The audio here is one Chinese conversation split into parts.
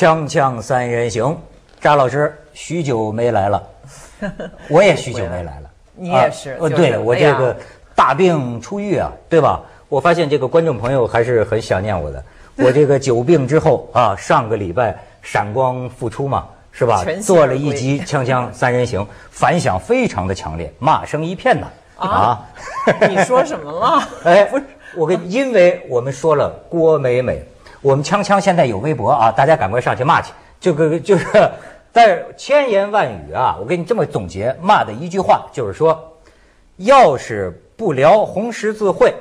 锵锵三人行，扎老师 许久没来了，我也许久没来了。你也是，呃，对我这个大病初愈啊，对吧？我发现这个观众朋友还是很想念我的。我这个久病之后啊，上个礼拜闪光复出嘛，是吧？做了一集《锵锵三人行》，反响非常的强烈，骂声一片呐。啊？你说什么了？哎，不是，我跟，因为我们说了郭美美。我们锵锵现在有微博啊，大家赶快上去骂去。这个就是，但是千言万语啊，我给你这么总结骂的一句话，就是说，要是不聊红十字会，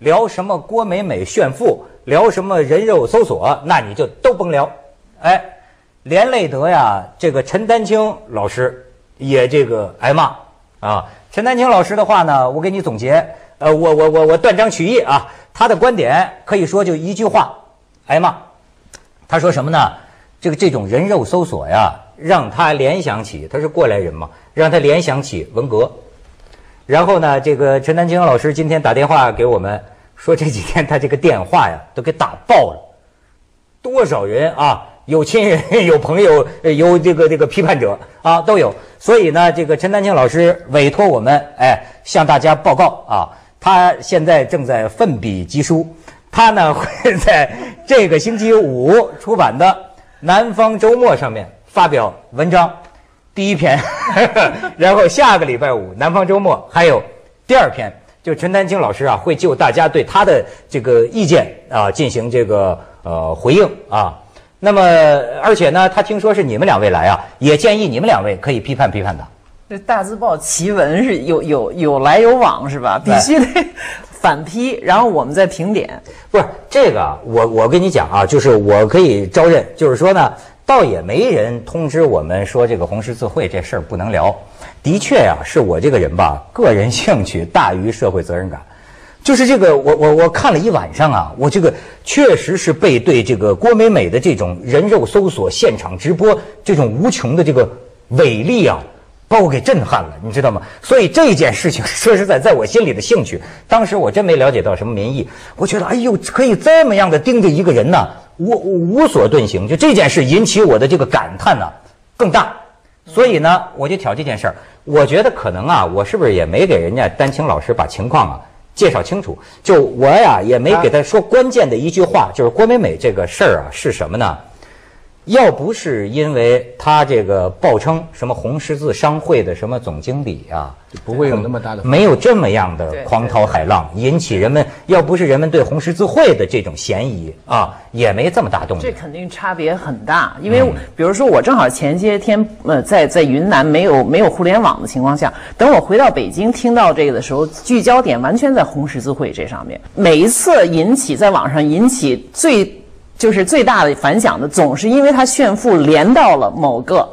聊什么郭美美炫富，聊什么人肉搜索，那你就都甭聊。哎，连累得呀，这个陈丹青老师也这个挨骂啊。陈丹青老师的话呢，我给你总结，呃，我我我我断章取义啊，他的观点可以说就一句话。挨骂，他说什么呢？这个这种人肉搜索呀，让他联想起他是过来人嘛，让他联想起文革。然后呢，这个陈丹青老师今天打电话给我们说，这几天他这个电话呀都给打爆了，多少人啊，有亲人、有朋友、有这个这个批判者啊都有。所以呢，这个陈丹青老师委托我们哎向大家报告啊，他现在正在奋笔疾书。他呢会在这个星期五出版的《南方周末》上面发表文章，第一篇，然后下个礼拜五《南方周末》还有第二篇，就陈丹青老师啊会就大家对他的这个意见啊进行这个呃回应啊。那么而且呢，他听说是你们两位来啊，也建议你们两位可以批判批判他。这大字报奇闻是有有有来有往是吧？必须得。反批，然后我们再评点。不是这个，我我跟你讲啊，就是我可以招认，就是说呢，倒也没人通知我们说这个红十字会这事儿不能聊。的确呀，是我这个人吧，个人兴趣大于社会责任感。就是这个，我我我看了一晚上啊，我这个确实是被对这个郭美美的这种人肉搜索、现场直播这种无穷的这个伟力啊。把我给震撼了，你知道吗？所以这件事情 说实在，在我心里的兴趣，当时我真没了解到什么民意。我觉得，哎呦，可以这么样的盯着一个人呢，无无所遁形。就这件事引起我的这个感叹呢，更大。所以呢，我就挑这件事儿。我觉得可能啊，我是不是也没给人家丹青老师把情况啊介绍清楚？就我呀，也没给他说关键的一句话，就是郭美美这个事儿啊是什么呢？要不是因为他这个报称什么红十字商会的什么总经理啊，不会有那么大的，没有这么样的狂涛海浪引起人们。要不是人们对红十字会的这种嫌疑啊，也没这么大动静。这肯定差别很大，因为比如说我正好前些天呃在在云南没有没有互联网的情况下，等我回到北京听到这个的时候，聚焦点完全在红十字会这上面。每一次引起在网上引起最。就是最大的反响的，总是因为他炫富连到了某个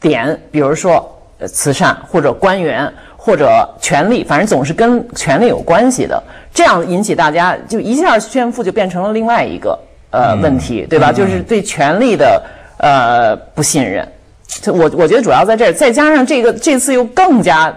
点，比如说慈善或者官员或者权力，反正总是跟权力有关系的，这样引起大家就一下炫富就变成了另外一个呃问题，对吧？就是对权力的呃不信任。我我觉得主要在这儿，再加上这个这次又更加。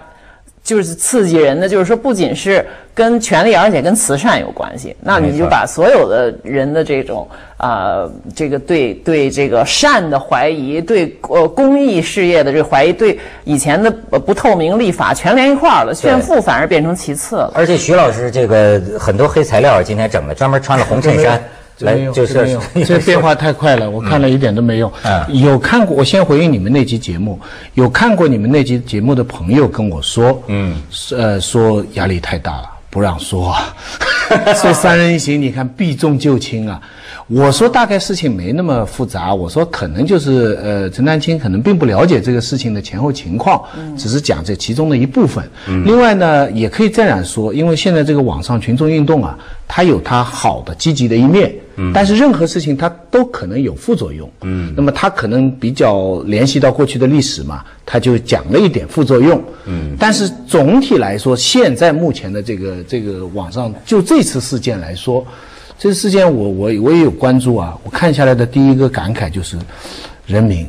就是刺激人的，就是说，不仅是跟权力，而且跟慈善有关系。那你就把所有的人的这种啊，这个对对这个善的怀疑，对呃公益事业的这怀疑，对以前的不透明立法全连一块儿了，炫富反而变成其次了。而且徐老师这个很多黑材料今天整的，专门穿了红衬衫。来就是没有，这变化太快了，我看了一点都没用。有看过，我先回应你们那期节目，有看过你们那期节目的朋友跟我说，嗯，呃，说压力太大了，不让说，说三人行，你看避重就轻啊。我说大概事情没那么复杂，我说可能就是呃，陈丹青可能并不了解这个事情的前后情况，只是讲这其中的一部分。另外呢，也可以这样说，因为现在这个网上群众运动啊，它有它好的积极的一面，但是任何事情它都可能有副作用。嗯，那么它可能比较联系到过去的历史嘛，他就讲了一点副作用。嗯，但是总体来说，现在目前的这个这个网上就这次事件来说。这个事件我我我也有关注啊！我看下来的第一个感慨就是，人民，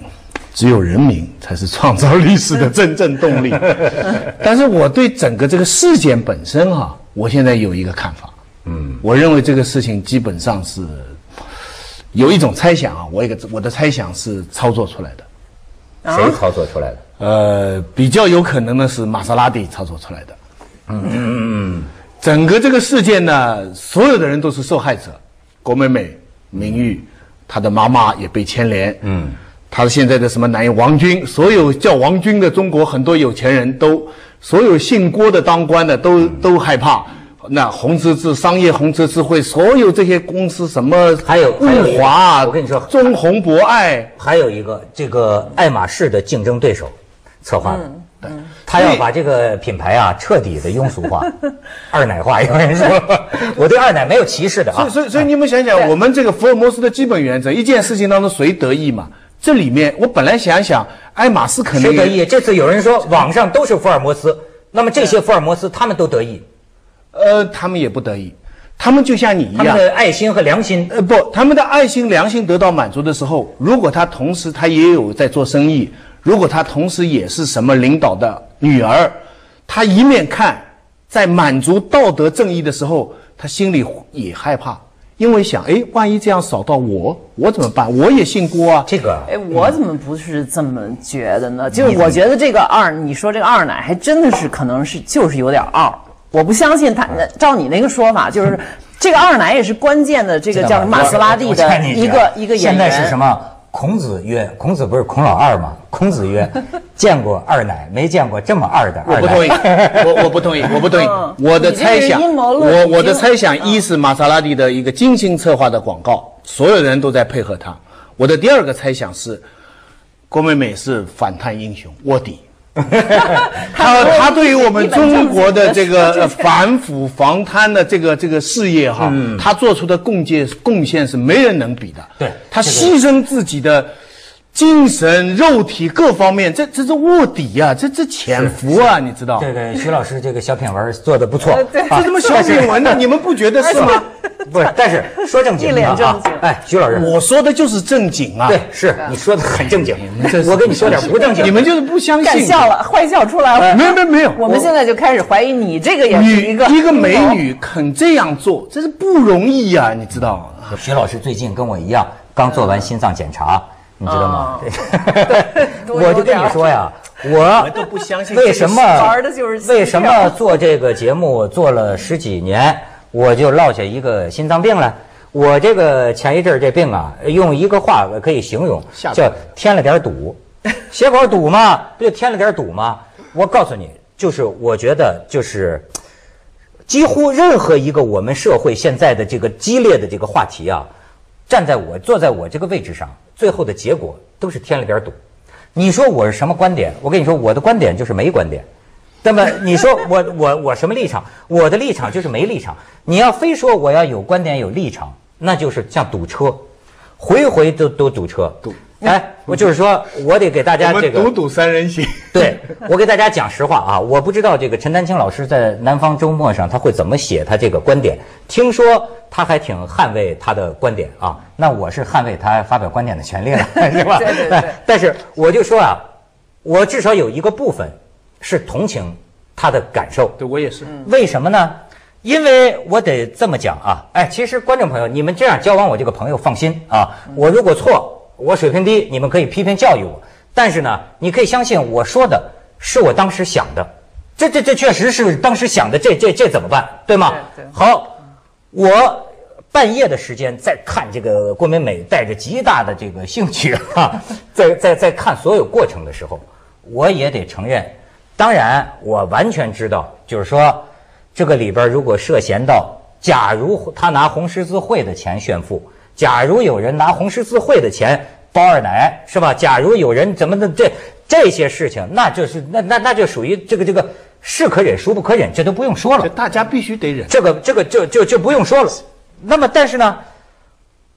只有人民才是创造历史的真正动力。但是我对整个这个事件本身哈，我现在有一个看法。嗯，我认为这个事情基本上是有一种猜想啊，我一个我的猜想是操作出来的，谁操作出来的？呃，比较有可能的是玛莎拉蒂操作出来的。嗯嗯嗯嗯，整个这个事件呢，所有的人都是受害者，郭美美、名誉，她的妈妈也被牵连。嗯，她现在的什么男友王军，所有叫王军的中国很多有钱人都，所有姓郭的当官的都都害怕。那红十字商业红十字会所有这些公司什么还有物华，我跟你说中红博爱，还有一个这个爱马仕的竞争对手策划的，对，他要把这个品牌啊彻底的庸俗 化、二奶化。有人说，我对二奶没有歧视的啊所以，。所以，所以你们想想，我们这个福尔摩斯的基本原则，一件事情当中谁得益嘛？这里面我本来想想，爱马仕可能谁得益？这次有人说网上都是福尔摩斯，那么这些福尔摩斯他们都得益，呃，他们也不得益，他们就像你一样。他们的爱心和良心。呃，不，他们的爱心、良心得到满足的时候，如果他同时他也有在做生意，如果他同时也是什么领导的女儿，他一面看在满足道德正义的时候，他心里也害怕，因为想，哎，万一这样扫到我，我怎么办？我也姓郭啊。这个哎，我怎么不是这么觉得呢？就是我觉得这个二，你说这个二奶还真的是可能是就是有点二，我不相信他。那照你那个说法，就是这个二奶也是关键的这个叫马斯拉蒂的一个一个演现员。在是什么？孔子曰：“孔子不是孔老二吗？孔子曰：见过二奶，没见过这么二的二奶。”我不同意，我我不同意，我不同意嗯。我的猜想，我我的猜想，一是玛莎拉蒂的一个精心策划的广告，所有人都在配合他。我的第二个猜想是，郭美美是反贪英雄卧底。他他对于我们中国的这个呃反腐防贪的这个这个事业哈，他做出的贡献贡献是没人能比的。对他牺牲自己的精神、肉体各方面，这这是卧底呀、这这潜伏啊，你知道？对对徐老师这个小品文做的不错，对啊这他妈小品文呢，你们不觉得是吗？不是，但是 说正经一的啊脸正经，哎，徐老师，我说的就是正经啊。对，是你说的很正经这，我跟你说点不正经的，你们就是不相信。干笑了，坏笑出来了。没有没有没有我们现在就开始怀疑你这个也是女一个一个美女肯这样做，这是不容易呀、你知道吗？徐老师最近跟我一样，刚做完心脏检查，你知道吗？我就跟你说呀，我都不相信为什么玩的就是为什么做这个节目做了十几年，我就落下一个心脏病了？我这个前一阵儿这病啊，用一个话可以形容，叫添了点堵，血管堵嘛，不就添了点堵吗？我告诉你，就是我觉得就是。几乎任何一个我们社会现在的这个激烈的这个话题啊，站在我坐在我这个位置上，最后的结果都是添了点堵。你说我是什么观点？我跟你说，我的观点就是没观点。那么你说我我我什么立场？我的立场就是没立场。你要非说我要有观点有立场，那就是像堵车，回回都都堵车。堵。哎，我就是说我得给大家这个赌赌三人行。对，我给大家讲实话啊，我不知道这个陈丹青老师在《南方周末》上他会怎么写他这个观点。听说他还挺捍卫他的观点啊，那我是捍卫他发表观点的权利了，是吧？对对对哎但是我就说啊，我至少有一个部分是同情他的感受。对我也是。为什么呢？因为我得这么讲啊，哎，其实观众朋友，你们这样交往我这个朋友放心啊，我如果错，我水平低，你们可以批评教育我，但是呢，你可以相信我说的是我当时想的，这这这确实是当时想的，这这这怎么办，对吗？对对。好，我半夜的时间在看这个郭美美，带着极大的这个兴趣啊，在在在看所有过程的时候，我也得承认，当然我完全知道，就是说这个里边如果涉嫌到，假如他拿红十字会的钱炫富，假如有人拿红十字会的钱包二奶，是吧？假如有人怎么的这这些事情，那就是那那那就属于这个这个是可忍孰不可忍，这都不用说了这。大家必须得忍。这个这个就就就不用说了。那么，但是呢，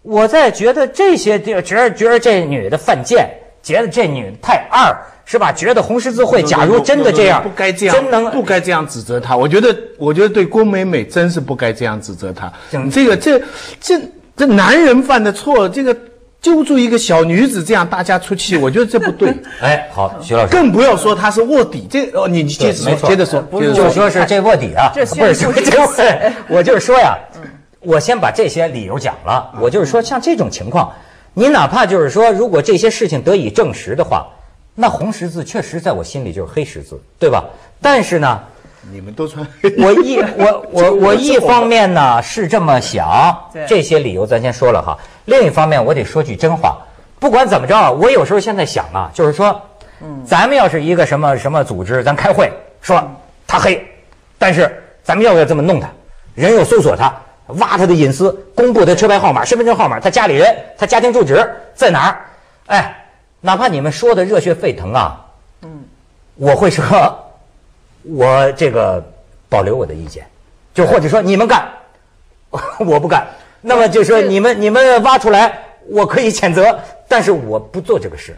我在觉得这些地，觉得觉得这女的犯贱，觉得这女的太二，是吧？觉得红十字会，假如真的这样，不该这样，真能不该这样指责她。我觉得，我觉得对郭美美真是不该这样指责她整。这个，这这这男人犯的错，这个揪住一个小女子这样大家出气，我觉得这不对。哎，好，徐老师。更不要说他是卧底，这哦，你你接着说，接着说，接着就说是这卧底啊，这不是这这我 我就是说呀，我先把这些理由讲了。我就是说，像这种情况，你哪怕就是说，如果这些事情得以证实的话，那红十字确实在我心里就是黑十字，对吧？但是呢，你们都穿黑，我一我我 我一方面呢是这么想，这些理由咱先说了哈。另一方面，我得说句真话，不管怎么着，我有时候现在想啊，就是说，嗯，咱们要是一个什么什么组织，咱开会说他黑，但是咱们要不要这么弄他？人又搜索他，挖他的隐私，公布他车牌号码、身份证号码，他家里人、他家庭住址在哪儿？哎，哪怕你们说的热血沸腾啊，嗯，我会说，我这个保留我的意见，就或者说你们干，我不干。那么就说你们你们挖出来，我可以谴责，但是我不做这个事。